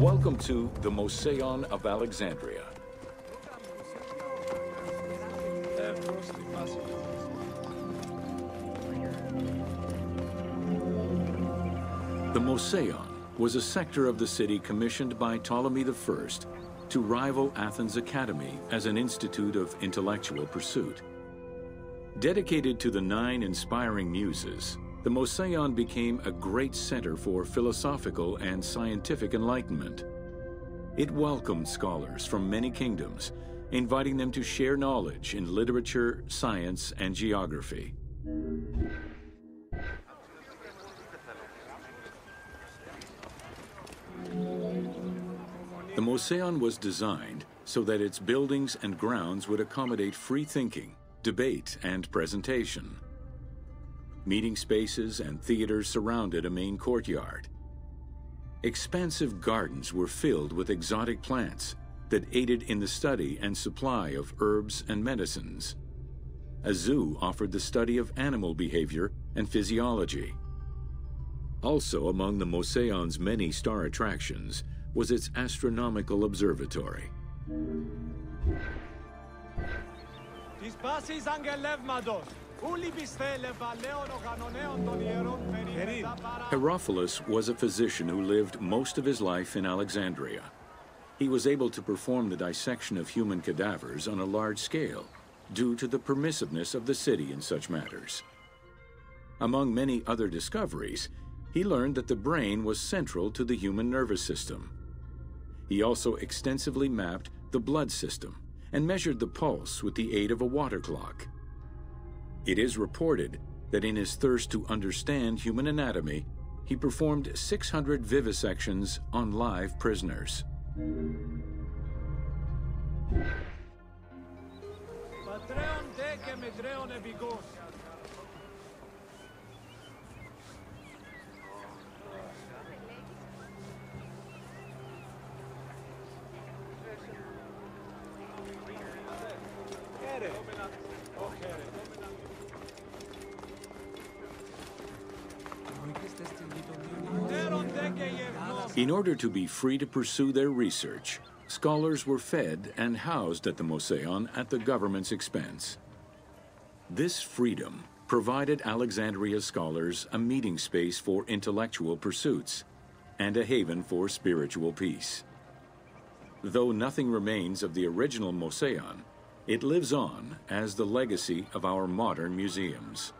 Welcome to the Mouseion of Alexandria. The Mouseion was a sector of the city commissioned by Ptolemy I to rival Athens Academy as an institute of intellectual pursuit. Dedicated to the nine inspiring muses, the Mouseion became a great center for philosophical and scientific enlightenment. It welcomed scholars from many kingdoms, inviting them to share knowledge in literature, science, and geography. The Mouseion was designed so that its buildings and grounds would accommodate free thinking, debate, and presentation. Meeting spaces and theaters surrounded a main courtyard. Expansive gardens were filled with exotic plants that aided in the study and supply of herbs and medicines. A zoo offered the study of animal behavior and physiology. Also among the Mouseion's many star attractions was its astronomical observatory. Herophilus was a physician who lived most of his life in Alexandria. He was able to perform the dissection of human cadavers on a large scale due to the permissiveness of the city in such matters. Among many other discoveries, he learned that the brain was central to the human nervous system. He also extensively mapped the blood system and measured the pulse with the aid of a water clock. It is reported that in his thirst to understand human anatomy, he performed 600 vivisections on live prisoners. In order to be free to pursue their research, scholars were fed and housed at the Mouseion at the government's expense. This freedom provided Alexandria's scholars a meeting space for intellectual pursuits and a haven for spiritual peace. Though nothing remains of the original Mouseion, it lives on as the legacy of our modern museums.